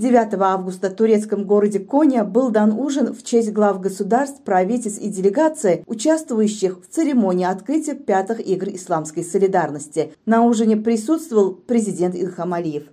9 августа в турецком городе Коня был дан ужин в честь глав государств, правительств и делегаций, участвующих в церемонии открытия пятых игр исламской солидарности. На ужине присутствовал президент Илхам Алиев.